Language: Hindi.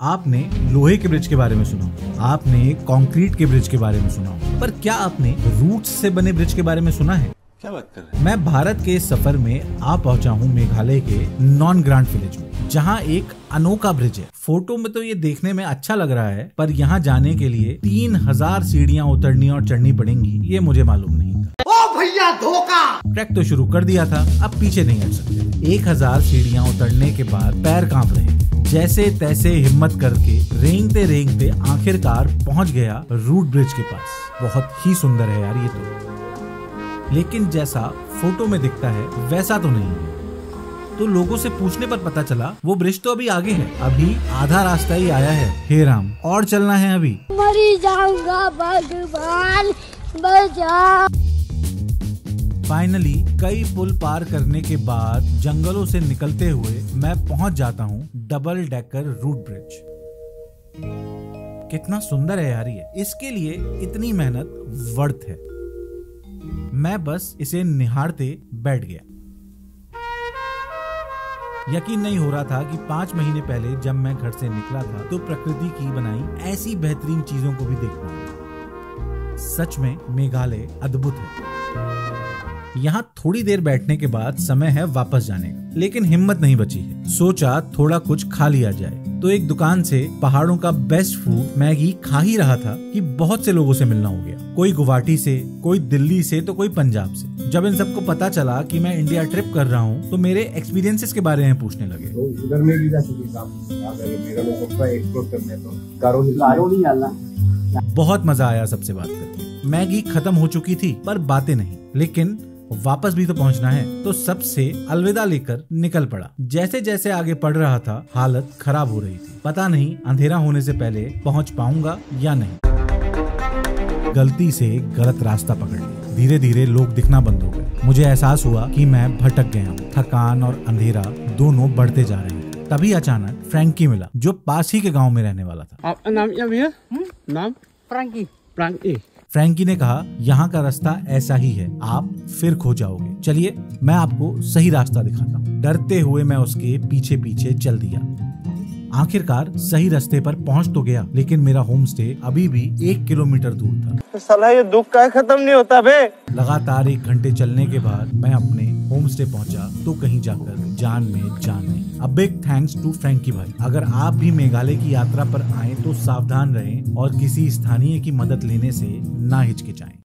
आपने लोहे के ब्रिज के बारे में सुना आपने कंक्रीट के ब्रिज के बारे में सुना पर क्या आपने रूट से बने ब्रिज के बारे में सुना है? क्या बात कर रहे मैं भारत के सफ़र में आ पहुँचा हूँ मेघालय के नॉन ग्रांट विलेज में जहाँ एक अनोखा ब्रिज है। फ़ोटो में तो ये देखने में अच्छा लग रहा है पर यहाँ जाने के लिए तीन हज़ार सीढ़ियाँ उतरनी और चढ़नी पड़ेंगी ये मुझे मालूम नहीं था। ओ भैया धोखा! ट्रैक तो शुरू कर दिया था अब पीछे नहीं हट सकते। एक हज़ार सीढ़ियाँ उतरने के बाद पैर काँप रहे जैसे तैसे हिम्मत करके रेंगते रेंगते आखिरकार पहुँच गया रूट ब्रिज के पास। बहुत ही सुंदर है यार ये तो। लेकिन जैसा फ़ोटो में दिखता है, वैसा तो नहीं है। तो लोगों से पूछने पर पता चला, वो ब्रिज तो अभी आगे है। अभी आधा रास्ता ही आया है। हे राम, और चलना है अभी। मरी जाऊँगा, भगवान बचा फाइनली कई पुल पार करने के बाद जंगलों से निकलते हुए मैं पहुँच जाता हूँ डबल डेकर रूट ब्रिज कितना सुंदर है यार ये। इसके लिए इतनी मेहनत वर्थ है। मैं बस इसे निहारते बैठ गया। यकीन नहीं हो रहा था कि पाँच महीने पहले जब मैं घर से निकला था तो प्रकृति की बनाई ऐसी बेहतरीन चीज़ों को भी देख पाऊँगा सच में मेघालय अद्भुत है। यहाँ थोड़ी देर बैठने के बाद समय है वापस जाने का। लेकिन हिम्मत नहीं बची है। सोचा थोड़ा कुछ खा लिया जाए। तो एक दुकान से पहाड़ों का बेस्ट फ़ूड मैगी खा ही रहा था कि बहुत से लोगों से मिलना हो गया। कोई गुवाहाटी से कोई दिल्ली से तो कोई पंजाब से। जब इन सबको पता चला कि मैं इंडिया ट्रिप कर रहा हूँ तो मेरे एक्सपीरियंसेस के बारे में पूछने लगे। तो उधर में भी जा सकते आप मेरा एक्सप्लोर करना तो। कारो डालना बहुत मज़ा आया सबसे बात करके। मैगी खत्म हो चुकी थी पर बातें नहीं। लेकिन वापस भी तो पहुँचना है तो सबसे अलविदा लेकर निकल पड़ा। जैसे जैसे आगे पढ़ रहा था हालत खराब हो रही थी। पता नहीं अंधेरा होने से पहले पहुँच पाऊँगा या नहीं। गलती से गलत रास्ता पकड़ लिया। धीरे धीरे लोग दिखना बंद हो गए। मुझे एहसास हुआ कि मैं भटक गया हूँ। थकान और अंधेरा दोनों बढ़ते जा रहे हैं। तभी अचानक फ्रैंकी मिला जो पास ही के गाँव में रहने वाला था। आपका नाम क्या भैया? नाम? फ्रैंकी। फ्रैंकी। फ्रैंकी ने कहा यहाँ का रास्ता ऐसा ही है आप फिर खो जाओगे। चलिए मैं आपको सही रास्ता दिखाता हूँ। डरते हुए मैं उसके पीछे पीछे चल दिया। आखिरकार सही रास्ते पर पहुँच तो गया लेकिन मेरा होम स्टे अभी भी एक किलोमीटर दूर था। साला ये दुख का खत्म नहीं होता बे? लगातार एक घंटे चलने के बाद मैं अपने होम स्टे पहुँचा तो कहीं जाकर जान में जान नहीं अब बिग थैंक्स टू फ्रेंकी भाई। अगर आप भी मेघालय की यात्रा पर आए तो सावधान रहें और किसी स्थानीय की मदद लेने से ना हिचकिचाएँ।